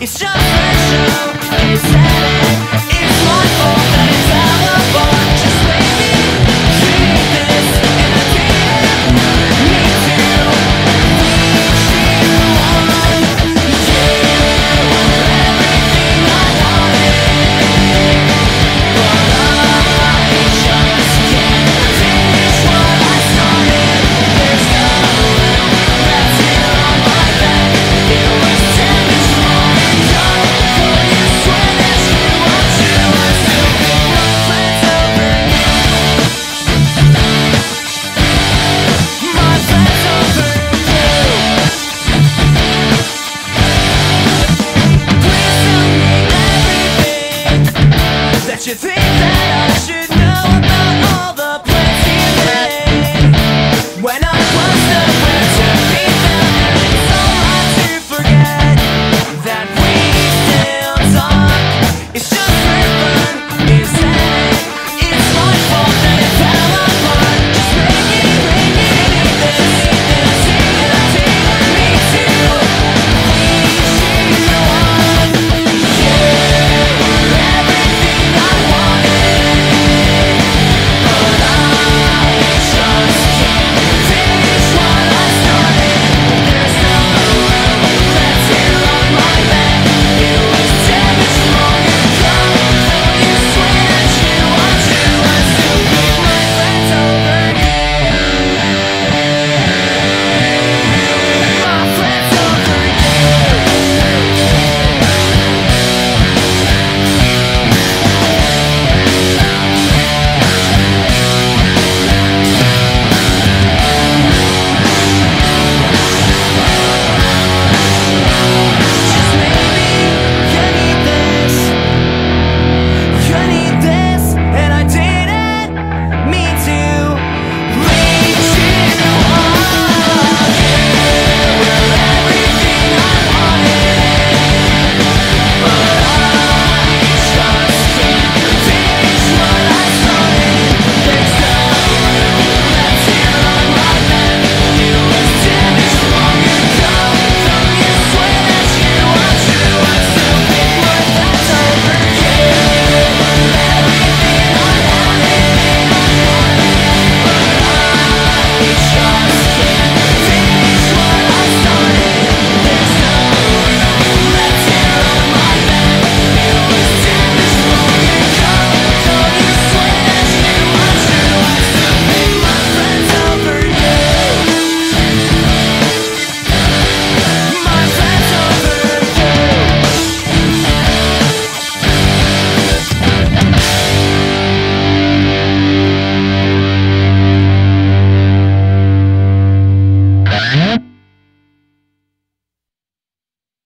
It's just that you think.